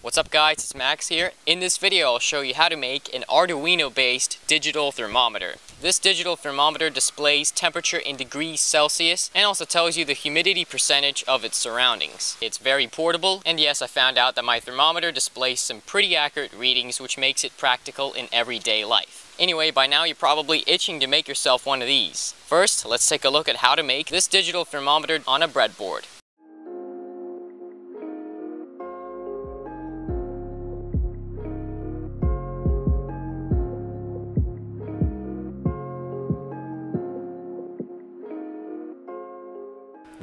What's up guys, it's Max here. In this video I'll show you how to make an Arduino based digital thermometer. This digital thermometer displays temperature in degrees Celsius and also tells you the humidity percentage of its surroundings. It's very portable and yes I found out that my thermometer displays some pretty accurate readings which makes it practical in everyday life. Anyway, by now you're probably itching to make yourself one of these. First, let's take a look at how to make this digital thermometer on a breadboard.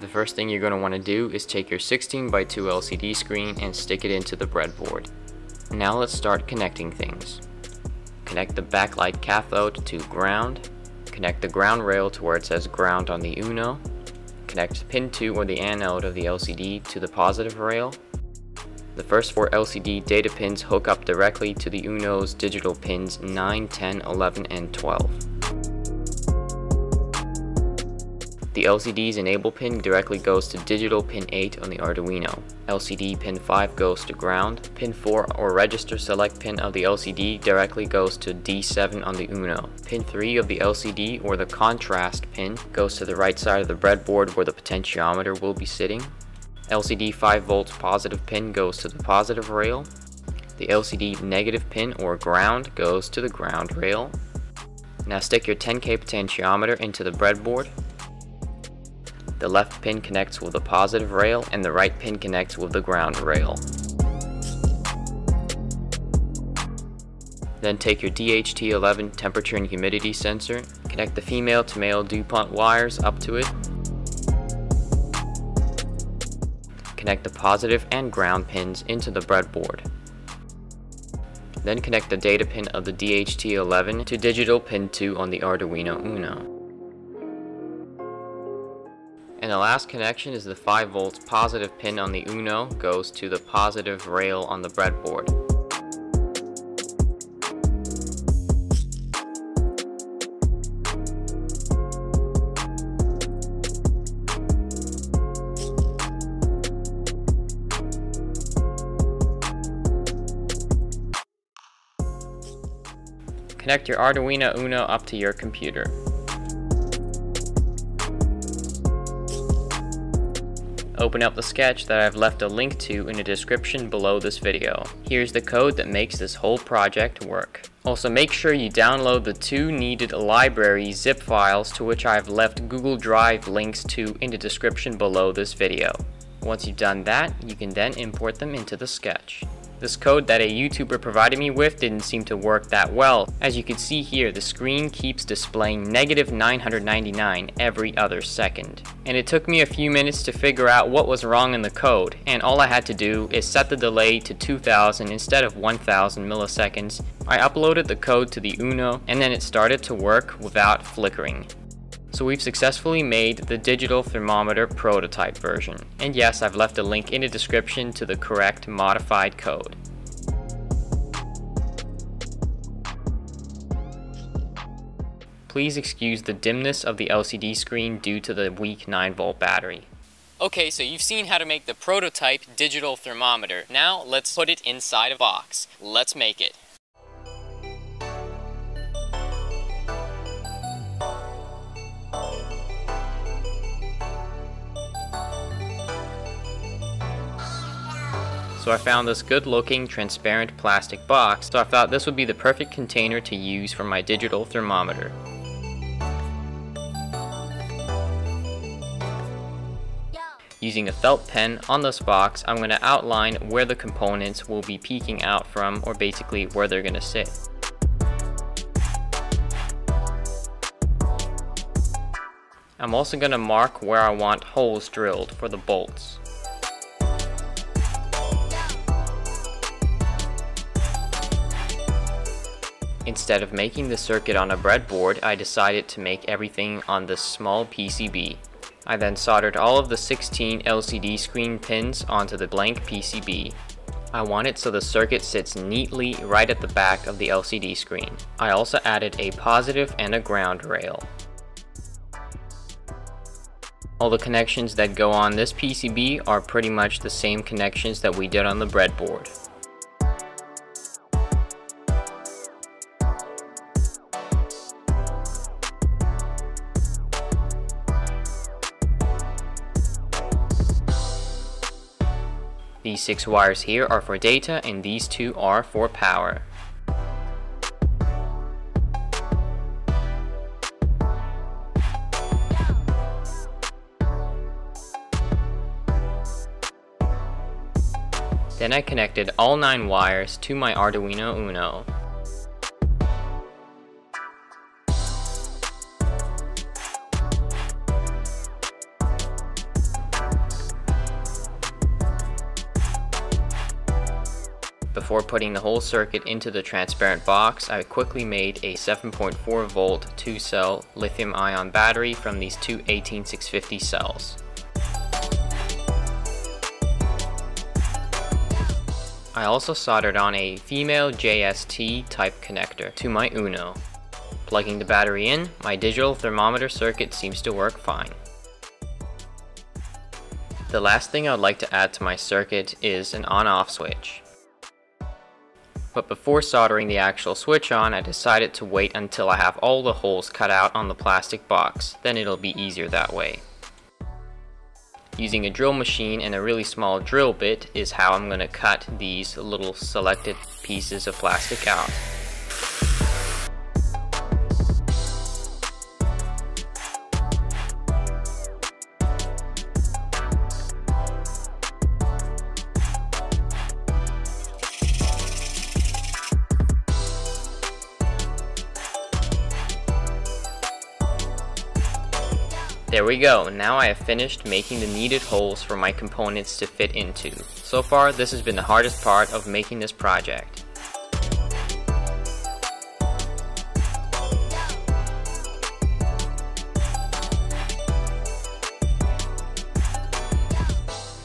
The first thing you're going to want to do is take your 16 by 2 LCD screen and stick it into the breadboard. Now let's start connecting things. Connect the backlight cathode to ground, connect the ground rail to where it says ground on the UNO, connect pin 2 or the anode of the LCD to the positive rail. The first four LCD data pins hook up directly to the UNO's digital pins 9, 10, 11, and 12. The LCD's enable pin directly goes to digital pin 8 on the Arduino. LCD pin 5 goes to ground. Pin 4 or register select pin of the LCD directly goes to D7 on the UNO. Pin 3 of the LCD or the contrast pin goes to the right side of the breadboard where the potentiometer will be sitting. LCD 5 volts positive pin goes to the positive rail. The LCD negative pin or ground goes to the ground rail. Now stick your 10K potentiometer into the breadboard the left pin connects with the positive rail and the right pin connects with the ground rail. Then take your DHT11 temperature and humidity sensor, connect the female to male DuPont wires up to it, connect the positive and ground pins into the breadboard. Then connect the data pin of the DHT11 to digital pin 2 on the Arduino Uno. And the last connection is the 5 volts positive pin on the UNO goes to the positive rail on the breadboard. Connect your Arduino Uno up to your computer. Open up the sketch that I've left a link to in the description below this video. Here's the code that makes this whole project work. Also make sure you download the two needed library zip files to which I've left Google Drive links to in the description below this video. Once you've done that, you can then import them into the sketch. This code that a YouTuber provided me with didn't seem to work that well. As you can see here, the screen keeps displaying negative 999 every other second. And it took me a few minutes to figure out what was wrong in the code, and all I had to do is set the delay to 2000 instead of 1000 milliseconds. I uploaded the code to the UNO, and then it started to work without flickering. So we've successfully made the digital thermometer prototype version. And yes, I've left a link in the description to the correct modified code. Please excuse the dimness of the LCD screen due to the weak 9 volt battery. Okay, so you've seen how to make the prototype digital thermometer. Now let's put it inside a box. Let's make it. So I found this good looking transparent plastic box, so I thought this would be the perfect container to use for my digital thermometer. Using a felt pen on this box, I'm going to outline where the components will be peeking out from, or basically where they're going to sit. I'm also going to mark where I want holes drilled for the bolts. Instead of making the circuit on a breadboard, I decided to make everything on this small PCB. I then soldered all of the 16 LCD screen pins onto the blank PCB. I want it so the circuit sits neatly right at the back of the LCD screen. I also added a positive and a ground rail. All the connections that go on this PCB are pretty much the same connections that we did on the breadboard. These six wires here are for data and these two are for power. Then I connected all 9 wires to my Arduino Uno. Before putting the whole circuit into the transparent box, I quickly made a 7.4 volt 2 cell lithium ion battery from these two 18650 cells. I also soldered on a female JST type connector to my Uno. Plugging the battery in, my digital thermometer circuit seems to work fine. The last thing I would like to add to my circuit is an on-off switch. But before soldering the actual switch on, I decided to wait until I have all the holes cut out on the plastic box, then it'll be easier that way. Using a drill machine and a really small drill bit is how I'm going to cut these little selected pieces of plastic out. There we go, now I have finished making the needed holes for my components to fit into. So far, this has been the hardest part of making this project.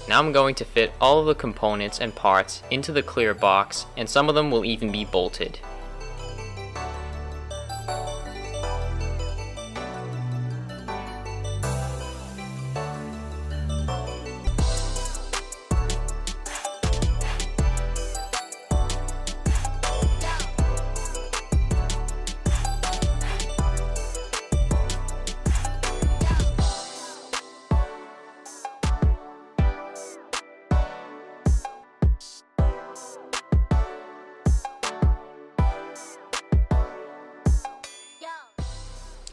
Now I'm going to fit all of the components and parts into the clear box, and some of them will even be bolted.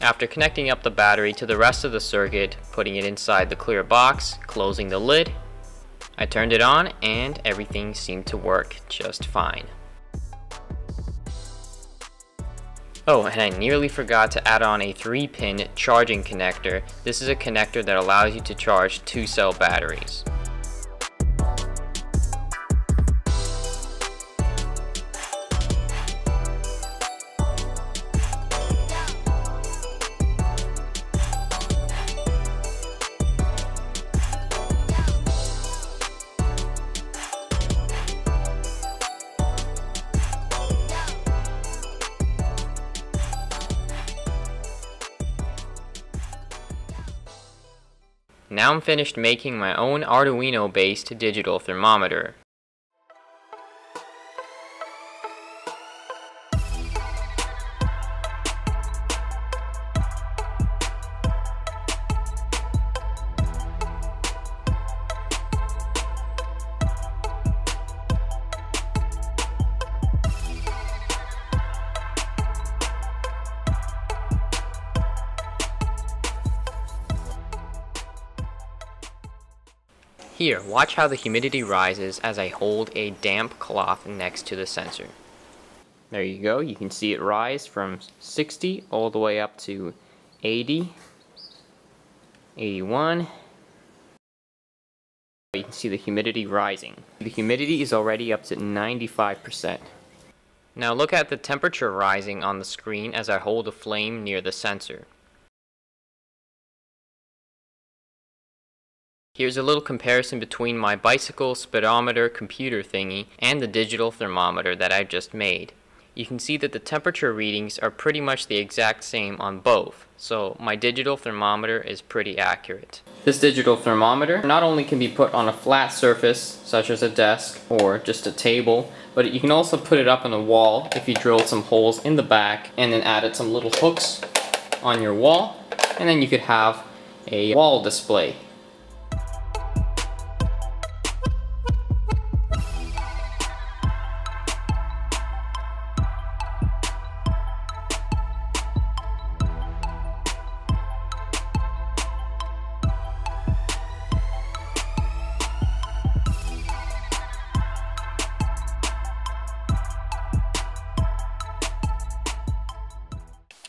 After connecting up the battery to the rest of the circuit, putting it inside the clear box, closing the lid, I turned it on and everything seemed to work just fine. Oh, and I nearly forgot to add on a 3-pin charging connector. This is a connector that allows you to charge 2-cell batteries. Now I'm finished making my own Arduino based digital thermometer. Here, watch how the humidity rises as I hold a damp cloth next to the sensor. There you go, you can see it rise from 60 all the way up to 80, 81. You can see the humidity rising. The humidity is already up to 95%. Now look at the temperature rising on the screen as I hold a flame near the sensor. Here's a little comparison between my bicycle speedometer computer thingy and the digital thermometer that I just made. You can see that the temperature readings are pretty much the exact same on both, so my digital thermometer is pretty accurate. This digital thermometer not only can be put on a flat surface, such as a desk or just a table, but you can also put it up on a wall if you drilled some holes in the back and then added some little hooks on your wall, and then you could have a wall display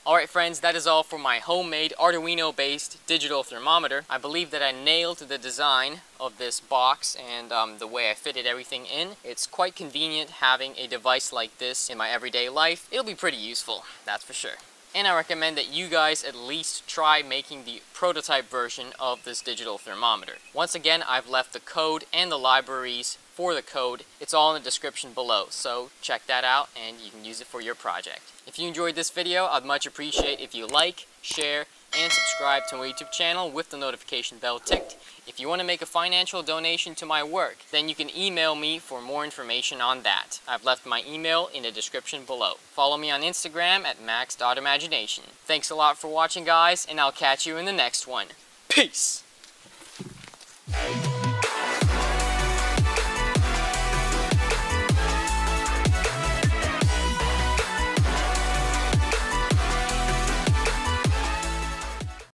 Alright friends, that is all for my homemade Arduino based digital thermometer. I believe that I nailed the design of this box and um, the way I fitted everything in. It's quite convenient having a device like this in my everyday life. It'll be pretty useful, that's for sure. And I recommend that you guys at least try making the prototype version of this digital thermometer. Once again, I've left the code and the libraries for the code. It's all in the description below, so check that out and you can use it for your project. If you enjoyed this video, I'd much appreciate if you like, share, and subscribe to my YouTube channel with the notification bell ticked. If you want to make a financial donation to my work, then you can email me for more information on that. I've left my email in the description below. Follow me on Instagram at max.imagination. Thanks a lot for watching guys, and I'll catch you in the next one. Peace!